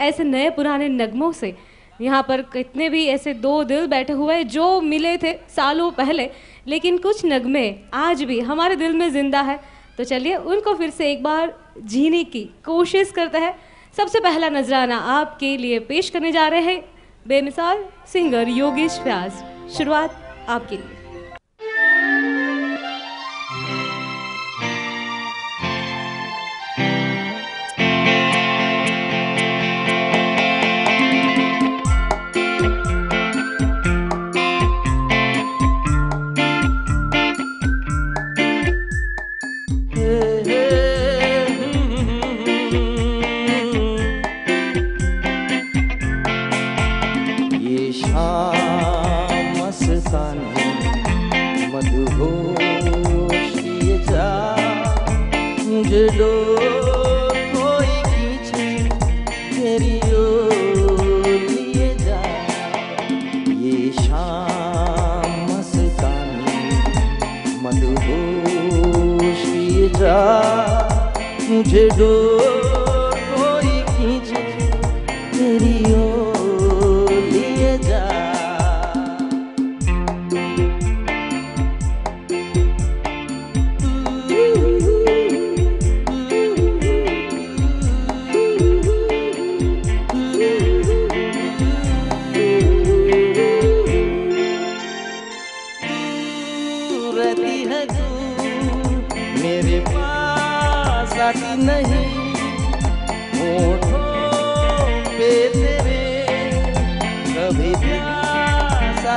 ऐसे नए पुराने नगमों से। यहाँ पर कितने भी ऐसे दो दिल बैठे हुए हैं जो मिले थे सालों पहले, लेकिन कुछ नगमे आज भी हमारे दिल में ज़िंदा है। तो चलिए उनको फिर से एक बार जीने की कोशिश करते हैं। सबसे पहला नजराना आपके लिए पेश करने जा रहे हैं। बेमिसाल सिंगर योगेश व्यास। शुरुआत आपके लिए। किए जा मुझे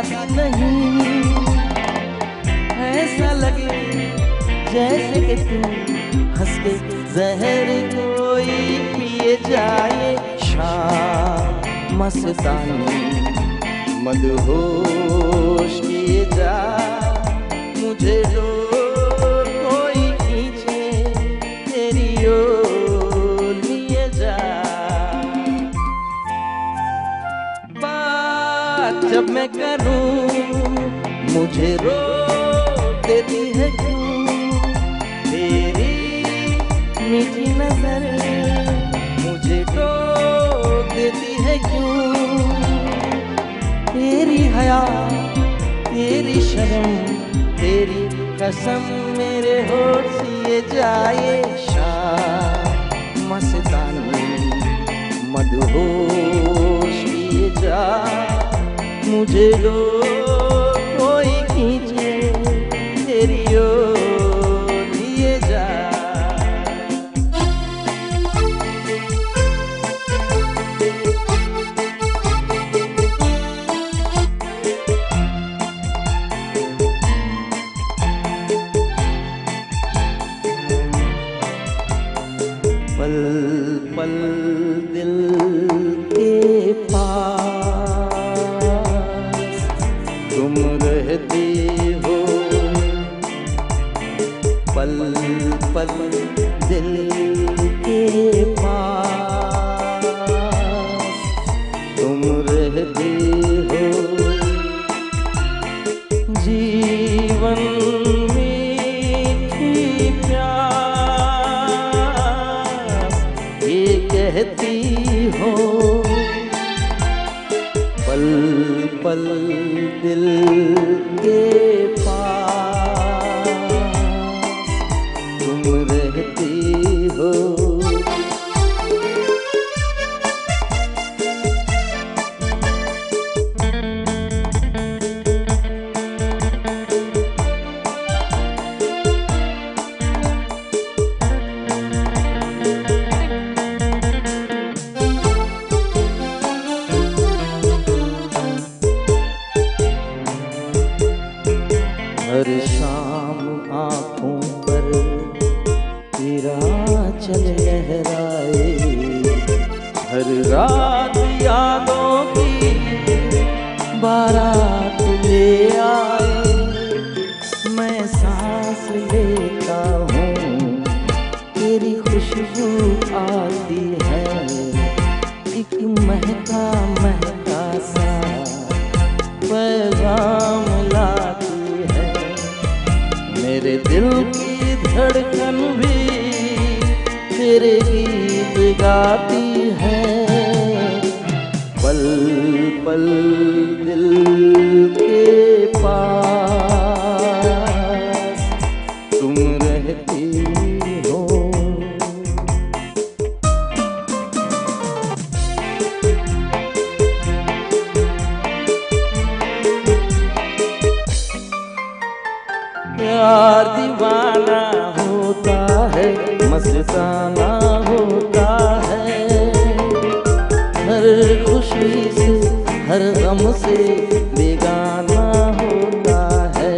प्यास नहीं। ऐसा लगे जैसे कि तू हंस के जहर कोई पिए जाए। शाम मस्तानी मदहोश किए जा। मुझे डोर जब मैं करूँ, मुझे रो देती है क्यों तेरी मीठी नज़र मुझे रो देती है क्यों? तेरी हया, तेरी शर्म तेरी कसम मेरे होठ सिए जाए शाम मस्तानी मदहोश किए जा मुझे लो कोई खींचे तेरी ओर। दिल हर शाम आँखों पर तेरा चल लहराए। हर रात यादों की बारात ले आए। मैं सांस लेता हूँ, तेरी खुशबू आती है। एक महका महका दिल की धड़कन भी तेरे गीत गाती है। पल पल मस्ताना होता है। हर खुशी से, हर गम से बेगाना होता है।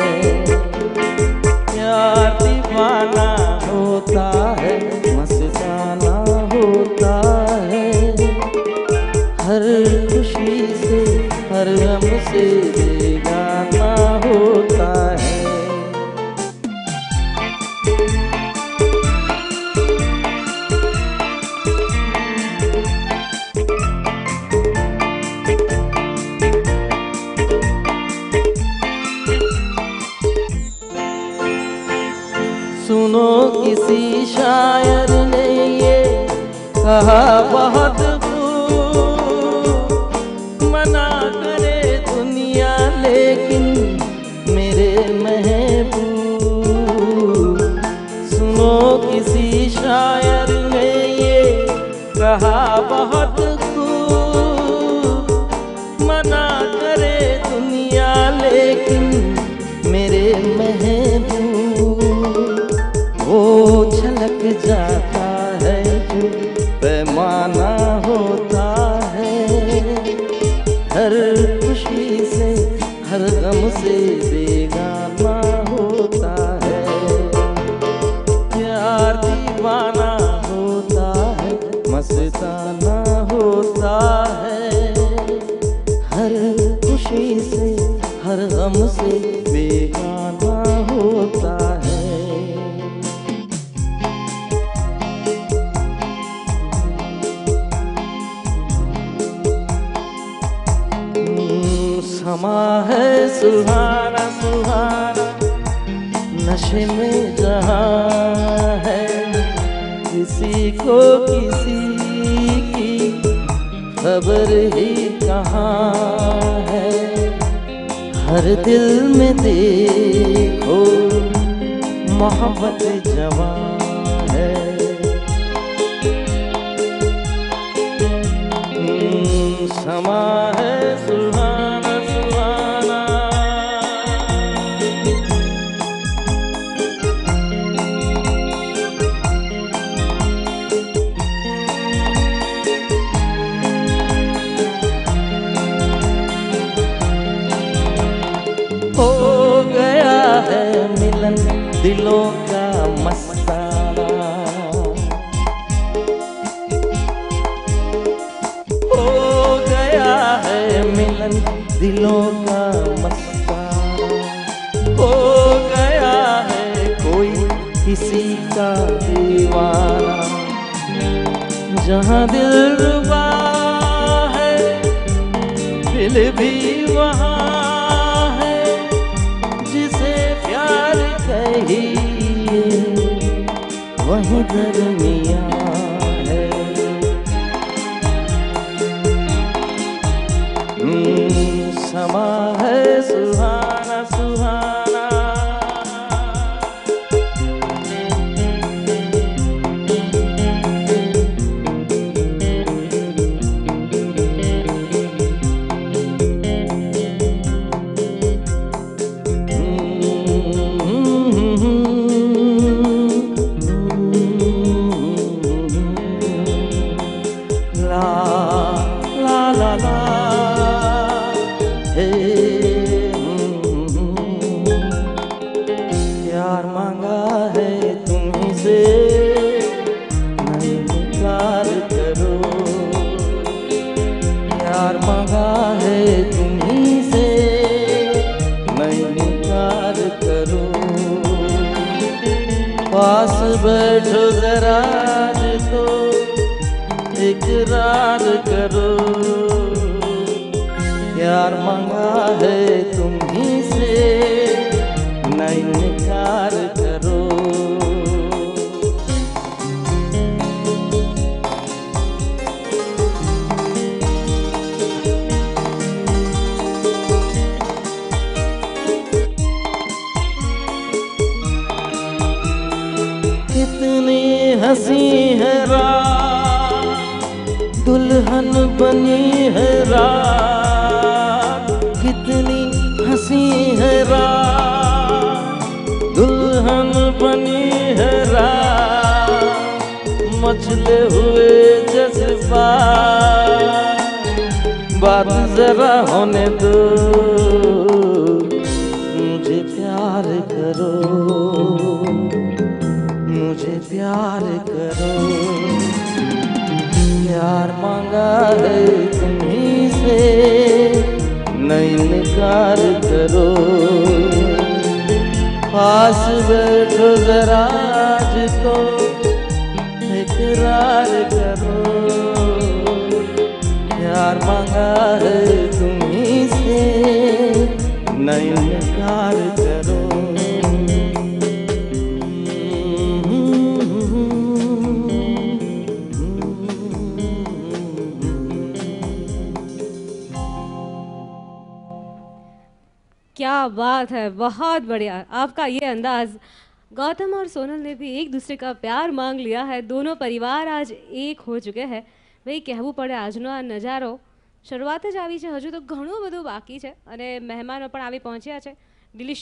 प्यार दीवाना होता है, मस्ताना होता है। हर खुशी से, हर गम से बेगाना किसी शायर ने ये कहा, बहुत मना करे दुनिया, लेकिन मेरे महबूब, सुनो किसी शायर ने ये कहा, बहुत One. समा है सुहाना सुहाना नशे में जहाँ है किसी को किसी की खबर ही कहाँ है। हर दिल में देखो मोहब्बत जवान हम्म, समा है दिलों का मस्ताना हो गया है मिलन, दिलों का मस्ताना हो गया है कोई किसी का दीवाना। जहाँ दिल रुबा है, दिल भी वहाँ वही दरमिया प्यार मांगा है तुम्हीं से नहीं इनकार करो। कितनी हँसी है रा दुल्हन बनी है रा है दुल्हन बनी है रात, मचले हुए जज्बा। बात जरा होने दो, मुझे प्यार करो, मुझे प्यार करो। प्यार मांगा है तुम्ही से नहीं इनकार करो। पास बैठो जरा तो इकरार करो। प्यार मांगा है तुम्हें से, नहीं इनकार क्या बात है बहुत बढ़िया आपका ये अंदाज गौतम और सोनल ने भी एक दूसरे का प्यार मांग लिया है दोनों परिवार आज એક હો ચૂકે હે ભાઈ કહેવું પડે આજનો આ નજારો શરૂઆત જ આવી છે હજુ તો ઘણું બધું બાકી છે અને મહેમાનો પણ આવી પહોંચ્યા છે ડિલિશિયસ